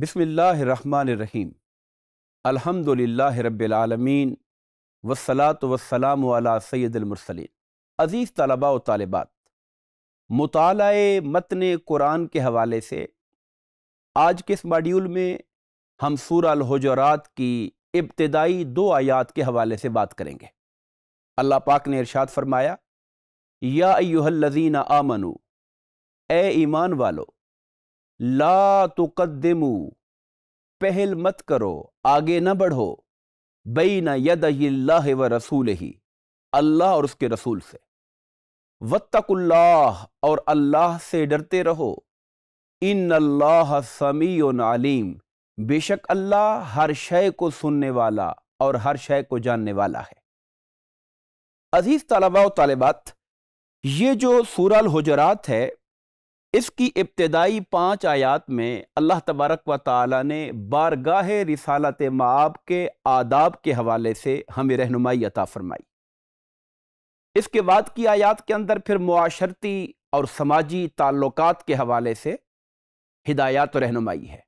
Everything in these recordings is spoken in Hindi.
बिसमीम अल्हम्दुलिल्लाह रब्बिल आलमीन वस्सलातु वस्सलामु अला सैयदुल अज़ीज़ तलबा व तालिबात। मुतालाए मतन कुरान के हवाले से आज के इस मॉड्यूल में हम सूरा अल की इब्तदाई दो आयात के हवाले से बात करेंगे। अल्लाह पाक ने इरशाद फरमाया, या अयुहल्लज़ीना आमनु, ए ईमान वालो ला तो तुकद्दिमु, पहल मत करो, आगे न बढ़ो बई न यद व रसूल ही अल्लाह और उसके रसूल से। वत्तकुल्लाह, और अल्लाह से डरते रहो। इन अल्लाह समी आलीम बेशक अल्लाह हर शय को सुनने वाला और हर शय को जानने वाला है। अज़ीज़ तलबा तालिबात, ये जो सूरल हुजरात है इसकी इब्तदाई पाँच आयात में अल्लाह तबारक व ताली ने बारगाह रिसालत माब के आदाब के हवाले से हमें रहनुमाई अता फरमाई। इसके बाद की आयात के अंदर फिर मुआशरती और समाजी ताल्लुकात के हवाले से हिदायत रहनुमाई है।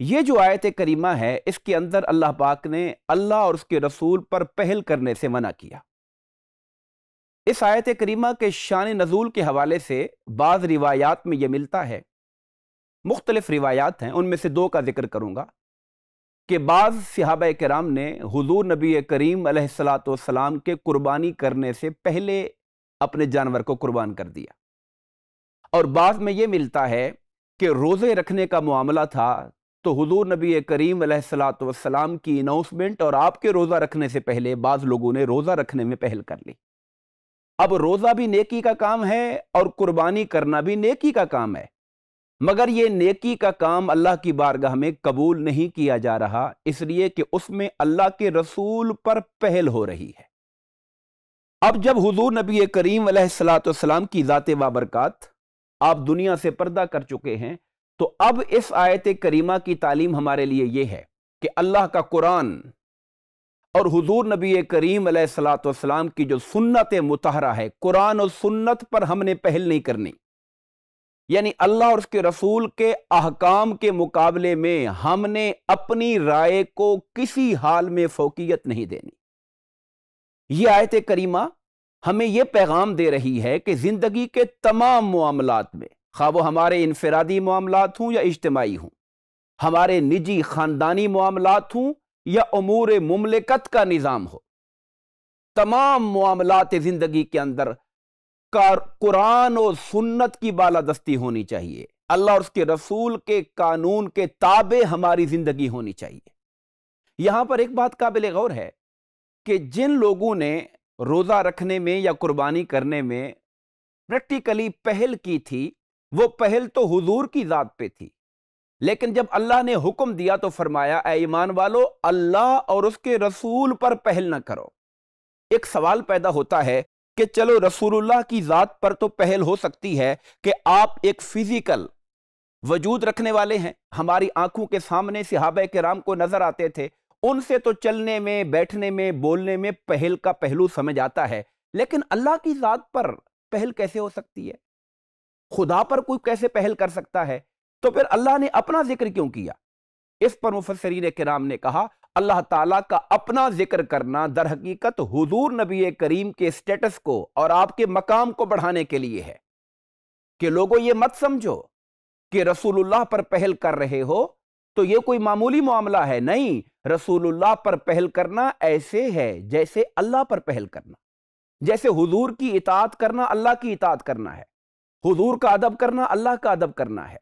ये जो आयत करीमा है, इसके अंदर अल्लाह पाक ने अल्लाह और उसके रसूल पर पहल करने से मना किया। इस आयत करीमा के शान नजूल के हवाले से बाज़ रिवायात में यह मिलता है। मुख्तलिफ़ रिवायात हैं, उनमें से दो का ज़िक्र करूँगा कि बाज़ सिहाब कराम ने हुजूर नबी करीम सलाम के कुर्बानी करने से पहले अपने जानवर को कुर्बान कर दिया। और बाद में यह मिलता है कि रोज़े रखने का मामला था तो हुजूर नबी करीम सलाम की अनाउंसमेंट और आपके रोज़ा रखने से पहले बाज़ लोगों ने रोज़ा रखने में पहल कर ली। अब रोज़ा भी नेकी का काम है और कुर्बानी करना भी नेकी का काम है। मगर यह नेकी का काम अल्लाह की बारगाह में कबूल नहीं किया जा रहा, इसलिए कि उसमें अल्लाह के रसूल पर पहल हो रही है। अब जब हुजूर नबी करीम सलाम की ज़ात वाबरकत, आप दुनिया से पर्दा कर चुके हैं तो अब इस आयत करीमा की तालीम हमारे लिए यह है कि अल्लाह का कुरान और हुजूर नबी करीम सलाम की जो सुन्नत मुतहरा है, कुरान और सुन्नत पर हमने पहल नहीं करनी। यानी अल्लाह और उसके रसूल के अहकाम के मुकाबले में हमने अपनी राय को किसी हाल में फोकियत नहीं देनी। यह आयत करीमा हमें यह पैगाम दे रही है कि ज़िंदगी के तमाम मामलात में खा वो हमारे इनफरादी मामलात हूँ या इज्तमाही हूँ, हमारे निजी खानदानी मामलात हूँ या अमूर मुमलिकत का निज़ाम हो। तमाम मामलात ज़िंदगी के अंदर कुरान और सुन्नत की बालादस्ती होनी चाहिए। अल्लाह और उसके रसूल के कानून के ताबे हमारी ज़िंदगी होनी चाहिए। यहाँ पर एक बात काबिल गौर है कि जिन लोगों ने रोज़ा रखने में या कुर्बानी करने में प्रैक्टिकली पहल की थी, वो पहल तो हुजूर की ज़ात पे थी। लेकिन जब अल्लाह ने हुक्म दिया तो फरमाया ए ईमान वालो, अल्लाह और उसके रसूल पर पहल ना करो। एक सवाल पैदा होता है कि चलो रसूलुल्लाह की ज़ात पर तो पहल हो सकती है कि आप एक फ़िज़िकल वजूद रखने वाले हैं। हमारी आँखों के सामने सिहाब राम को नज़र आते थे। उनसे तो चलने में, बैठने में, बोलने में पहल का पहलू समझ आता है। लेकिन अल्लाह की ज़ात पर पहल कैसे हो सकती है? खुदा पर कोई कैसे पहल कर सकता है? तो फिर अल्लाह ने अपना ज़िक्र क्यों किया? इस पर मुफसरीन कराम ने कहा, अल्लाह ताला का अपना ज़िक्र करना दर हकीकत हुजूर नबी करीम के स्टेटस को और आपके मकाम को बढ़ाने के लिए है। कि लोगों ये मत समझो कि रसूलुल्लाह पर पहल कर रहे हो तो ये कोई मामूली मामला है नहीं। रसूलुल्लाह पर पहल करना ऐसे है जैसे अल्लाह पर पहल करना। जैसे हुजूर की इतात करना अल्लाह की इतात करना है। हुजूर का अदब करना अल्लाह का अदब करना है।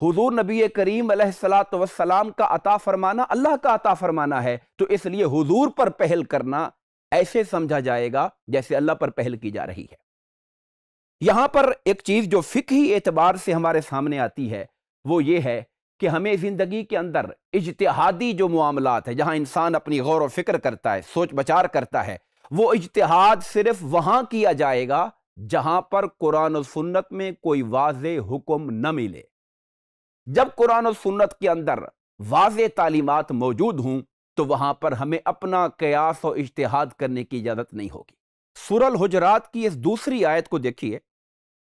हुजूर नबी करीम सलाम का अता फरमाना, अल्लाह का अता फरमाना है। तो इसलिए हुजूर पर पहल करना ऐसे समझा जाएगा जैसे अल्लाह पर पहल की जा रही है। यहाँ पर एक चीज़ जो फिक्ही एतबार से हमारे सामने आती है, वो ये है कि हमें ज़िंदगी के अंदर इजतहादी जो मामलात है, जहाँ इंसान अपनी गौर व फ़िक्र करता है, सोच बचार करता है, वो इजतहाद सिर्फ़ वहाँ किया जाएगा जहाँ पर कुरान और सुन्नत में कोई वाज हुक्म न मिले। जब कुरान और सुन्नत के अंदर वाज तालीमत मौजूद हूँ तो वहाँ पर हमें अपना कयास और इश्तहाद करने की इजाज़त नहीं होगी। सुरल हुजरात की इस दूसरी आयत को देखिए।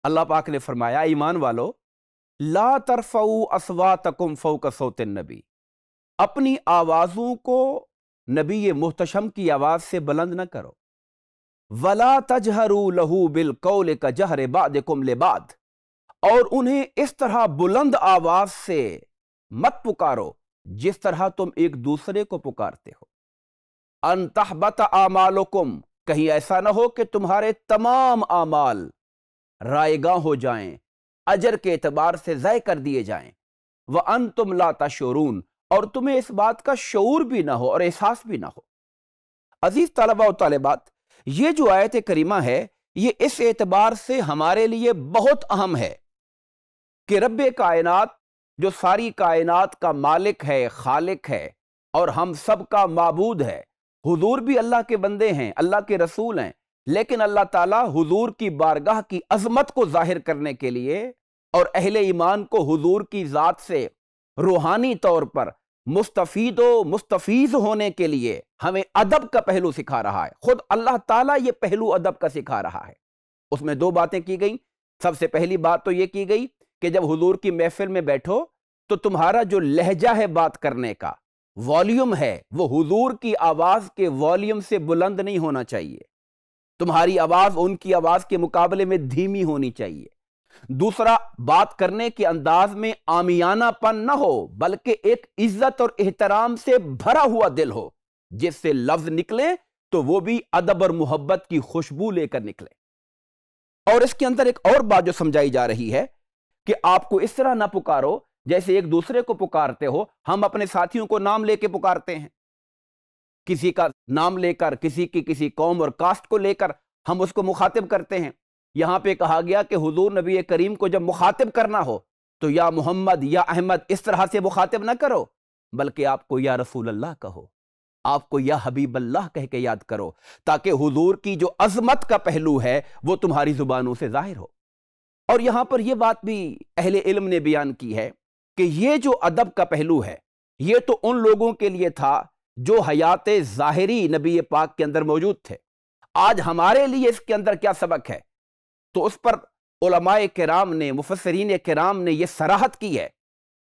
अल्लाह पाक ने फरमाया, ईमान वालो, ला तरफऊ असवा तकुम फ़ौक सौतिन नबी। अपनी आवाज़ों को नबी मुहतशम की आवाज़ से बुलंद न करो। वला तजहरू लहू बिल कौल का जहर बाद कुमले बाद और उन्हें इस तरह बुलंद आवाज़ से मत पुकारो, जिस तरह तुम एक दूसरे को पुकारते हो। अनतहबत आमालुकुम, कहीं ऐसा ना हो कि तुम्हारे तमाम आमाल रायगा हो जाएँ, अजर के एतबार से जय कर दिए जाएँ। वह अन तुम लाता शोरून और तुम्हें इस बात का शूर भी ना हो और एहसास भी ना हो। अज़ीज़ तलबा तलबात, ये जो आयत करीमा है, ये इस एतबार से हमारे लिए बहुत अहम है। कि रब कायनात, जो सारी कायनात का मालिक है, खालिक है, और हम सब का मबूद है। हुजूर भी अल्लाह के बंदे हैं, अल्लाह के रसूल हैं, लेकिन अल्लाह ताला हुजूर की बारगाह की अजमत को ज़ाहिर करने के लिए और अहले ईमान को हुजूर की ज़ात से रूहानी तौर पर मुस्तफ़ीद मुस्तफ़ीज होने के लिए हमें अदब का पहलू सिखा रहा है। खुद अल्लाह ताला ये पहलू अदब का सिखा रहा है। उसमें दो बातें की गई। सबसे पहली बात तो ये की गई कि जब हुजूर की महफिल में बैठो तो तुम्हारा जो लहजा है बात करने का, वॉल्यूम है, वो हुजूर की आवाज़ के वॉल्यूम से बुलंद नहीं होना चाहिए। तुम्हारी आवाज़ उनकी आवाज़ के मुकाबले में धीमी होनी चाहिए। दूसरा, बात करने के अंदाज में आमियानापन ना हो, बल्कि एक इज़्ज़त और एहतराम से भरा हुआ दिल हो, जिससे लफ्ज निकले तो वो भी अदब और मोहब्बत की खुशबू लेकर निकले। और इसके अंदर एक और बात जो समझाई जा रही है कि आपको इस तरह ना पुकारो जैसे एक दूसरे को पुकारते हो, हम अपने साथियों को नाम लेके पुकारते हैं। किसी का नाम लेकर, किसी की किसी कौम और कास्ट को लेकर हम उसको मुखातिब करते हैं। यहाँ पे कहा गया कि हुजूर नबी करीम को जब मुखातिब करना हो तो या मोहम्मद या अहमद इस तरह से मुखातिब ना करो, बल्कि आपको या रसूल अल्लाह कहो, आपको या हबीब अल्लाह कह के याद करो, ताकि हुजूर की जो अजमत का पहलू है, वो तुम्हारी जुबानों से ज़ाहिर हो। और यहाँ पर यह बात भी अहले इल्म ने बयान की है कि ये जो अदब का पहलू है, ये तो उन लोगों के लिए था जो हयात ज़ाहिरी नबी पाक के अंदर मौजूद थे। आज हमारे लिए इसके अंदर क्या सबक है? तो उस पर कराम ने मुफसरीन कराम ने यह सराहत की है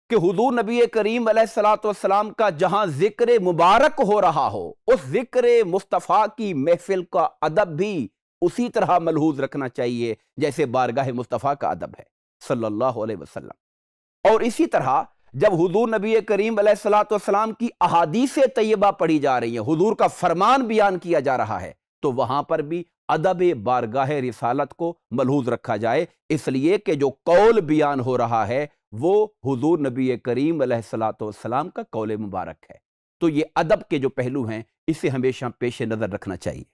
कि हुजूर नबी करीम सलाम का जहाँ ज़िक्र मुबारक हो रहा हो, उस ज़िक्र मुस्तफ़ा की महफिल का अदब भी उसी तरह मलहूज रखना चाहिए, जैसे बारगाह मुस्तफ़ा का अदब है, सल्लल्लाहु अलैहि वसल्लम। और इसी तरह जब हुजूर नबी करीम सलाम की अहादीस तय्यबा पढ़ी जा रही है, हुजूर का फरमान बयान किया जा रहा है तो वहाँ पर भी अदब बारगाह रिसालत को मलहूज रखा जाए, इसलिए कि जो कौल बयान हो रहा है, वो हुजूर नबी करीम सलाम का कौल मुबारक है। तो ये अदब के जो पहलू हैं, इसे हमेशा पेश नज़र रखना चाहिए।